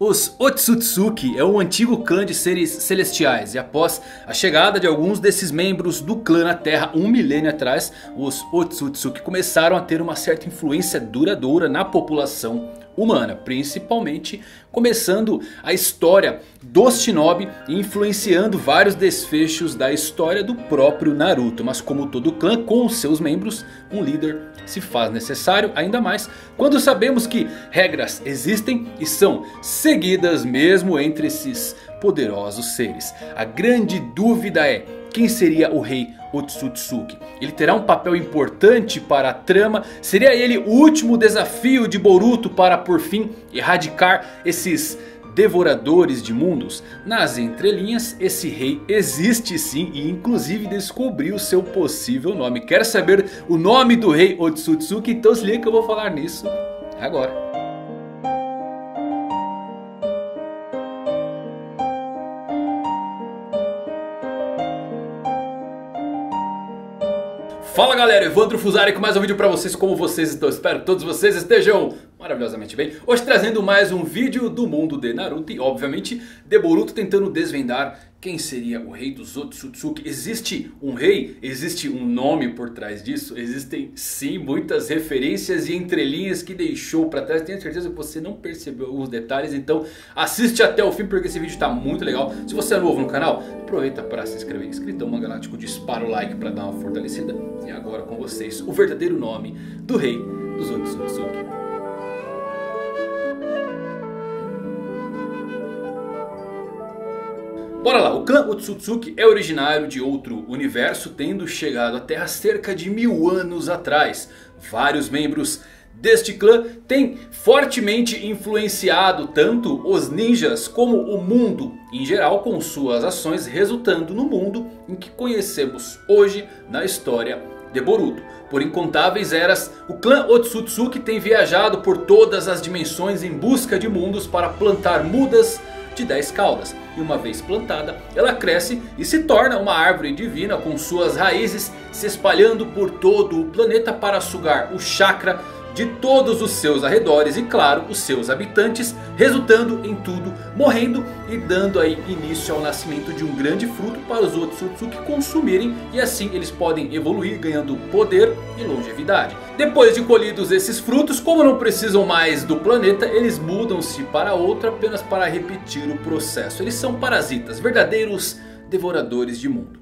Os Otsutsuki é um antigo clã de seres celestiais e após a chegada de alguns desses membros do clã na Terra um milênio atrás, os Otsutsuki começaram a ter uma certa influência duradoura na população humana, principalmente começando a história dos Shinobi influenciando vários desfechos da história do próprio Naruto. Mas como todo clã com seus membros, um líder se faz necessário, ainda mais quando sabemos que regras existem e são seguidas mesmo entre esses poderosos seres. A grande dúvida é quem seria o rei Otsutsuki? Ele terá um papel importante para a trama? Seria ele o último desafio de Boruto para por fim erradicar esses devoradores de mundos? Nas entrelinhas, esse rei existe sim e inclusive descobriu seu possível nome. Quer saber o nome do rei Otsutsuki? Então se liga que eu vou falar nisso agora. Fala galera, Evandro Fusari com mais um vídeo pra vocês, como vocês estão? Espero que todos vocês estejam maravilhosamente bem. Hoje trazendo mais um vídeo do mundo de Naruto e obviamente de Boruto tentando desvendar quem seria o rei dos Otsutsuki. Existe um rei? Existe um nome por trás disso? Existem sim muitas referências e entrelinhas que deixou pra trás. Tenho certeza que você não percebeu alguns detalhes, então assiste até o fim porque esse vídeo está muito legal. Se você é novo no canal, aproveita para se inscrever. Inscritão Mangalático, dispara o like para dar uma fortalecida. E agora com vocês, o verdadeiro nome do rei dos Otsutsuki. Bora lá, o clã Otsutsuki é originário de outro universo, tendo chegado à Terra cerca de mil anos atrás. Vários membros deste clã têm fortemente influenciado tanto os ninjas como o mundo em geral com suas ações resultando no mundo em que conhecemos hoje na história de Boruto. Por incontáveis eras, o clã Otsutsuki tem viajado por todas as dimensões em busca de mundos para plantar mudas de 10 caudas. E uma vez plantada, ela cresce e se torna uma árvore divina com suas raízes se espalhando por todo o planeta para sugar o chakra de todos os seus arredores e claro os seus habitantes, resultando em tudo morrendo e dando aí início ao nascimento de um grande fruto para os outros Otsutsuki consumirem e assim eles podem evoluir ganhando poder e longevidade. Depois de colhidos esses frutos, como não precisam mais do planeta, eles mudam-se para outro apenas para repetir o processo. Eles são parasitas, verdadeiros devoradores de mundo.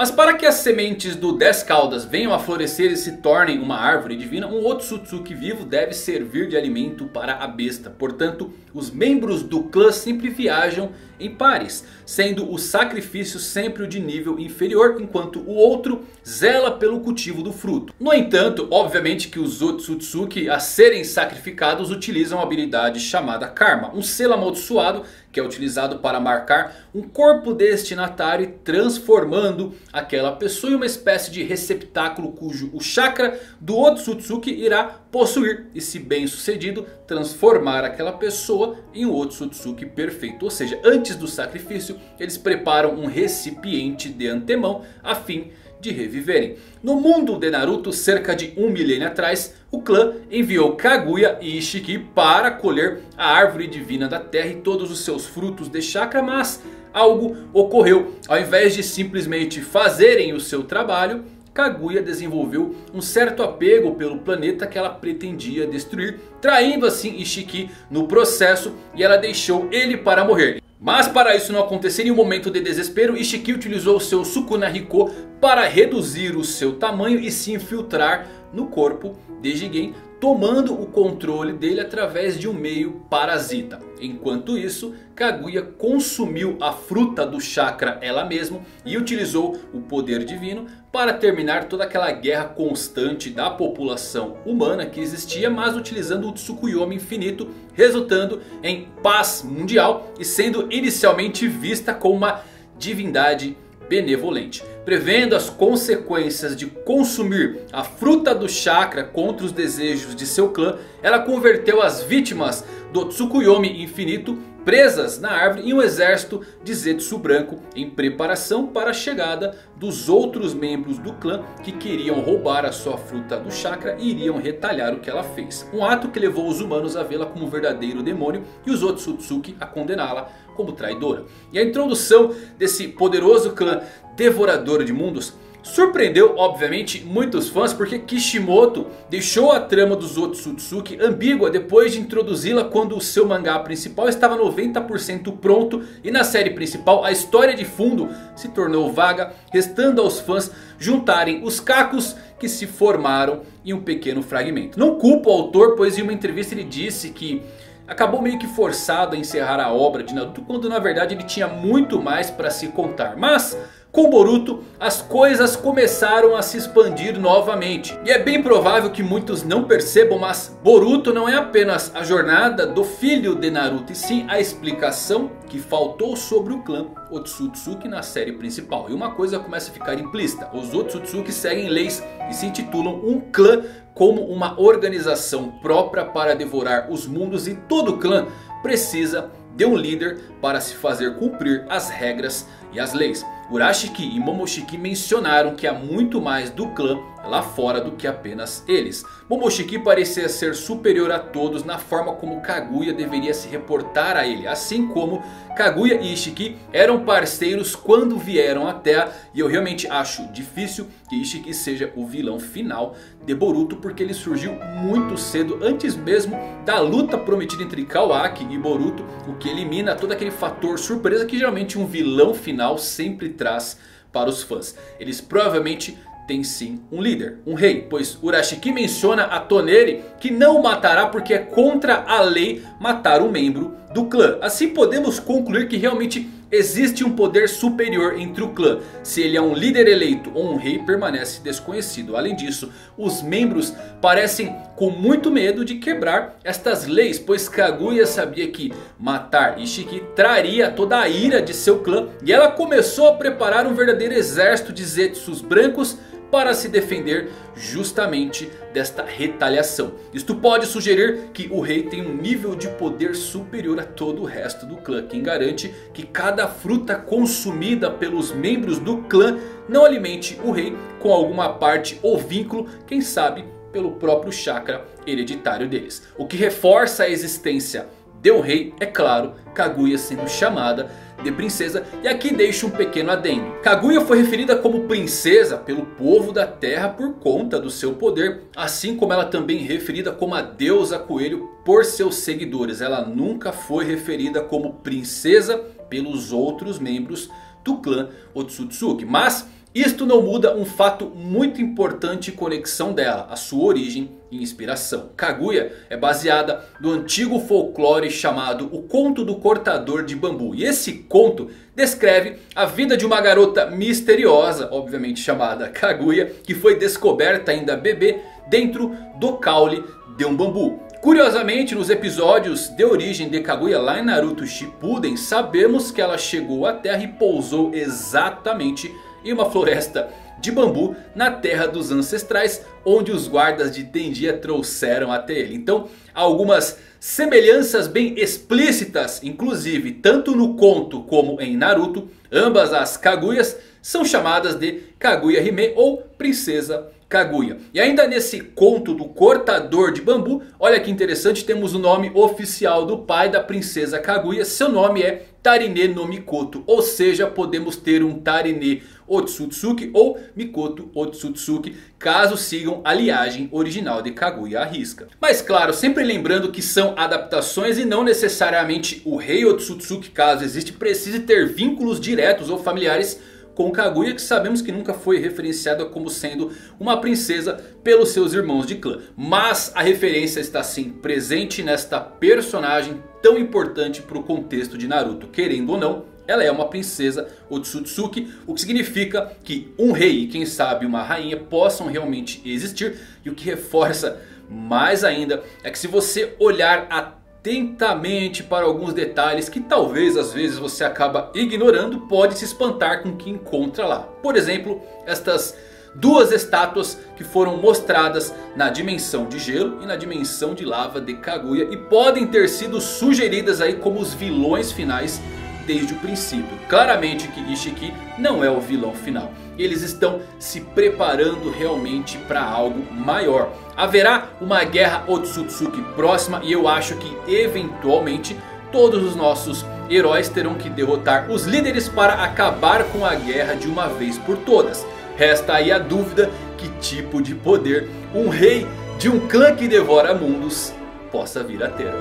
Mas para que as sementes do 10 caudas venham a florescer e se tornem uma árvore divina, um Otsutsuki vivo deve servir de alimento para a besta. Portanto, os membros do clã sempre viajam em pares, sendo o sacrifício sempre o de nível inferior, enquanto o outro zela pelo cultivo do fruto. No entanto, obviamente que os Otsutsuki a serem sacrificados utilizam a habilidade chamada Karma, um selo amaldiçoado que é utilizado para marcar um corpo destinatário transformando aquela pessoa em uma espécie de receptáculo cujo o chakra do Otsutsuki irá possuir e se bem sucedido transformar aquela pessoa em um Otsutsuki perfeito. Ou seja, antes do sacrifício eles preparam um recipiente de antemão a fim de reviverem. No mundo de Naruto, cerca de um milênio atrás, o clã enviou Kaguya e Ishiki para colher a árvore divina da terra e todos os seus frutos de chakra, mas algo ocorreu. Ao invés de simplesmente fazerem o seu trabalho, Kaguya desenvolveu um certo apego pelo planeta que ela pretendia destruir, traindo assim Ishiki no processo e ela deixou ele para morrer. Mas para isso não acontecer em um momento de desespero, Ishiki utilizou seu Sukuna Hiko para reduzir o seu tamanho e se infiltrar no corpo de Jigen tomando o controle dele através de um meio parasita. Enquanto isso, Kaguya consumiu a fruta do chakra ela mesma e utilizou o poder divino para terminar toda aquela guerra constante da população humana que existia, mas utilizando o Tsukuyomi infinito, resultando em paz mundial e sendo inicialmente vista como uma divindade benevolente. Prevendo as consequências de consumir a fruta do chakra contra os desejos de seu clã, ela converteu as vítimas do Tsukuyomi infinito presas na árvore e um exército de Zetsu branco em preparação para a chegada dos outros membros do clã que queriam roubar a sua fruta do chakra e iriam retalhar o que ela fez. Um ato que levou os humanos a vê-la como um verdadeiro demônio e os Otsutsuki a condená-la como traidora. E a introdução desse poderoso clã devorador de mundos Surpreendeu obviamente muitos fãs porque Kishimoto deixou a trama dos Otsutsuki ambígua depois de introduzi-la quando o seu mangá principal estava 90% pronto e na série principal a história de fundo se tornou vaga, restando aos fãs juntarem os cacos que se formaram em um pequeno fragmento. Não culpo o autor pois em uma entrevista ele disse que acabou meio que forçado a encerrar a obra de Naruto quando na verdade ele tinha muito mais para se contar. Mas com Boruto, as coisas começaram a se expandir novamente. E é bem provável que muitos não percebam, mas Boruto não é apenas a jornada do filho de Naruto. E sim a explicação que faltou sobre o clã Otsutsuki na série principal. E uma coisa começa a ficar implícita. Os Otsutsuki seguem leis e se intitulam um clã como uma organização própria para devorar os mundos. E todo clã precisa de um líder para se fazer cumprir as regras e as leis. Urashiki e Momoshiki mencionaram que há muito mais do clã lá fora do que apenas eles. Momoshiki parecia ser superior a todos na forma como Kaguya deveria se reportar a ele. Assim como Kaguya e Ishiki eram parceiros quando vieram à Terra. E eu realmente acho difícil que Ishiki seja o vilão final de Boruto. Porque ele surgiu muito cedo antes mesmo da luta prometida entre Kawaki e Boruto. O que elimina todo aquele fator surpresa que geralmente um vilão final sempre traz para os fãs. Eles provavelmente tem sim um líder, um rei. Pois Urashiki menciona a Toneri que não matará porque é contra a lei matar um membro do clã. Assim podemos concluir que realmente existe um poder superior entre o clã. Se ele é um líder eleito ou um rei permanece desconhecido. Além disso, os membros parecem com muito medo de quebrar estas leis. Pois Kaguya sabia que matar Ishiki traria toda a ira de seu clã. E ela começou a preparar um verdadeiro exército de Zetsus brancos para se defender justamente desta retaliação. Isto pode sugerir que o rei tem um nível de poder superior a todo o resto do clã. Quem garante que cada fruta consumida pelos membros do clã não alimente o rei com alguma parte ou vínculo, quem sabe pelo próprio chakra hereditário deles. O que reforça a existência de um rei, é claro, Kaguya sendo chamada de princesa. E aqui deixo um pequeno adendo. Kaguya foi referida como princesa pelo povo da terra por conta do seu poder. Assim como ela também é referida como a deusa coelho por seus seguidores. Ela nunca foi referida como princesa pelos outros membros do clã Otsutsuki. Mas isto não muda um fato muito importante em conexão dela, a sua origem e inspiração. Kaguya é baseada no antigo folclore chamado o Conto do Cortador de Bambu. E esse conto descreve a vida de uma garota misteriosa, obviamente chamada Kaguya, que foi descoberta ainda bebê dentro do caule de um bambu. Curiosamente, nos episódios de origem de Kaguya lá em Naruto Shippuden, sabemos que ela chegou à Terra e pousou exatamente em uma floresta de bambu na terra dos ancestrais onde os guardas de Tendia trouxeram até ele. Então algumas semelhanças bem explícitas, inclusive tanto no conto como em Naruto. Ambas as Kaguyas são chamadas de Kaguya Hime ou Princesa Kaguya. E ainda nesse conto do cortador de bambu, olha que interessante, temos o nome oficial do pai da princesa Kaguya. Seu nome é Tarine no Mikoto, ou seja, podemos ter um Tarine Otsutsuki ou Mikoto Otsutsuki, caso sigam a liagem original de Kaguya à risca. Mas claro, sempre lembrando que são adaptações e não necessariamente o rei Otsutsuki, caso existe, precise ter vínculos diretos ou familiares com Kaguya que sabemos que nunca foi referenciada como sendo uma princesa pelos seus irmãos de clã. Mas a referência está sim presente nesta personagem tão importante para o contexto de Naruto. Querendo ou não, ela é uma princesa Otsutsuki, o que significa que um rei e quem sabe uma rainha possam realmente existir. E o que reforça mais ainda é que se você olhar atentamente para alguns detalhes que talvez às vezes você acaba ignorando, pode se espantar com o que encontra lá. Por exemplo, estas duas estátuas que foram mostradas na dimensão de gelo e na dimensão de lava de Kaguya. E podem ter sido sugeridas aí como os vilões finais desde o princípio. Claramente Kirishiki não é o vilão final. Eles estão se preparando realmente para algo maior. Haverá uma guerra Otsutsuki próxima e eu acho que eventualmente todos os nossos heróis terão que derrotar os líderes para acabar com a guerra de uma vez por todas. Resta aí a dúvida que tipo de poder um rei de um clã que devora mundos possa vir a ter.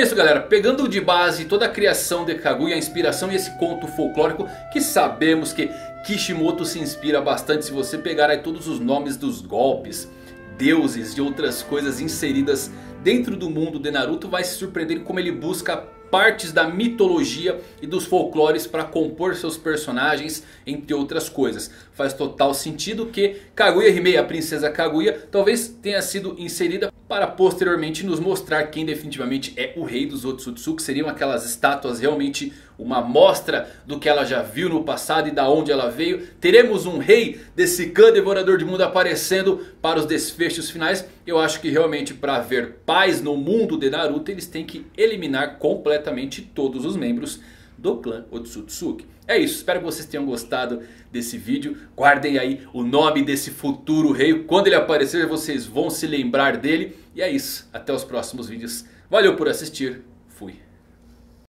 É isso galera, pegando de base toda a criação de Kaguya, a inspiração e esse conto folclórico que sabemos que Kishimoto se inspira bastante se você pegar aí todos os nomes dos golpes, deuses e outras coisas inseridas dentro do mundo de Naruto vai se surpreender como ele busca partes da mitologia e dos folclores para compor seus personagens, entre outras coisas. Faz total sentido que Kaguya Himei, a princesa Kaguya, talvez tenha sido inserida para posteriormente nos mostrar quem definitivamente é o rei dos Otsutsuki. Seriam aquelas estátuas realmente uma mostra do que ela já viu no passado e da onde ela veio. Teremos um rei desse clã devorador de mundo aparecendo para os desfechos finais. Eu acho que realmente para haver paz no mundo de Naruto eles têm que eliminar completamente todos os membros do clã Otsutsuki. É isso, espero que vocês tenham gostado desse vídeo. Guardem aí o nome desse futuro rei. Quando ele aparecer vocês vão se lembrar dele. E é isso, até os próximos vídeos. Valeu por assistir.